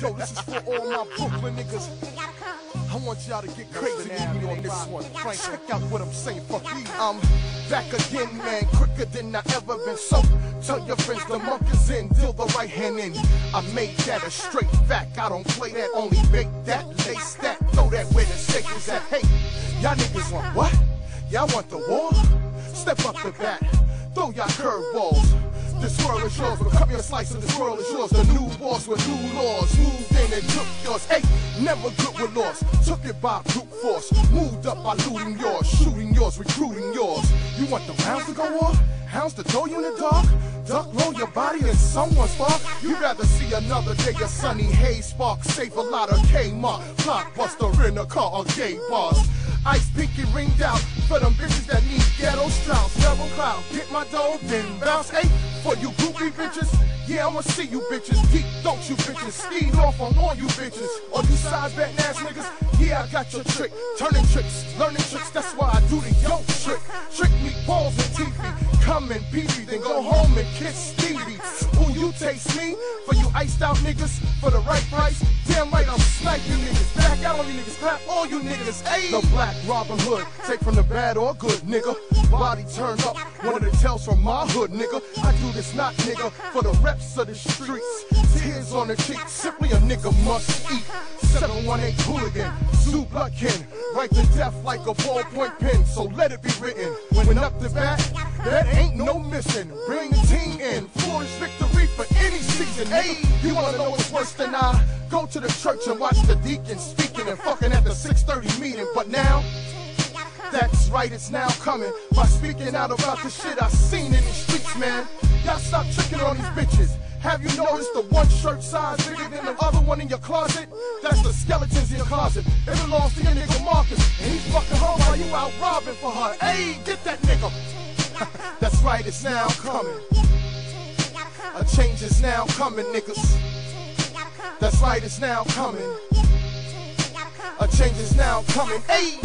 Yo, this is for all my Brooklyn niggas. I want y'all to get crazy with me on this one. Frank, check out what I'm saying. Fuck you. I'm back again, man, quicker than I ever been. So tell your friends the monk is in, deal the right hand in. I made that a straight fact. I don't play that, only make that, lace that, throw that where the stake is at. Hey, y'all niggas want what? Y'all want the war? Step up the bat, throw y'all curveballs. This world is yours, but cut me a slice of this world is yours. The new boss with new laws, moved in and took yours. Hey, never good with loss, took it by brute force. Moved up by looting yours, shooting yours, recruiting yours. You want the rounds to go off? Hounds to throw you in the dark? Duck roll your body in someone's spark? You'd rather see another day of sunny haze spark, save a lot of Kmart, blockbuster in a car or gay bars. Ice pinky ringed out for them bitches that need ghetto Strauss, double cloud. Get my dough, then bounce. Hey, for you goofy bitches, yeah, I'ma see you bitches. Deep, don't you bitches. Speed off on all you bitches. All you side betting ass niggas, yeah, I got your trick. Turning tricks, learning tricks, that's why I do the yo trick. Trick me balls and TV. Come and pee then go home and kiss Stevie. Ooh, you taste me for you iced out niggas for the right price. Niggas. The black Robin Hood, take from the bad or good, nigga. Body turned up, one of the tales from my hood, nigga. I do this not, nigga, for the reps of the streets. Tears on the cheek, simply a nigga must eat. 718 hooligan, Sue Bloodkin, right to death like a ballpoint pen, so let it be written. When up the bat, that ain't no missing. Bring the team in, flourish victory for any season. Hey, you wanna know what's worse than I? Go to the church and watch the deacon speaking and fucking at the 630 meeting, but now. That's right, it's now coming. By speaking out about the shit I seen in the streets, man. Y'all stop tricking on these bitches. Have you noticed the one shirt size bigger than the other one in your closet? That's the skeletons in your closet. It belongs to your nigga Marcus. And he's fucking her while you out robbing for her. Hey, get that nigga. That's right, it's now coming. A change is now coming, niggas. That's right, it's now coming. Change is now coming. Hey!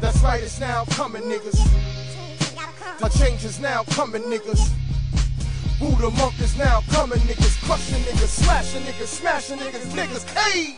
That's right, it's now coming, niggas. A change is now coming, niggas. Buddah Monk is now coming, niggas. Crushing niggas, slashing niggas, smashing niggas, niggas. Hey!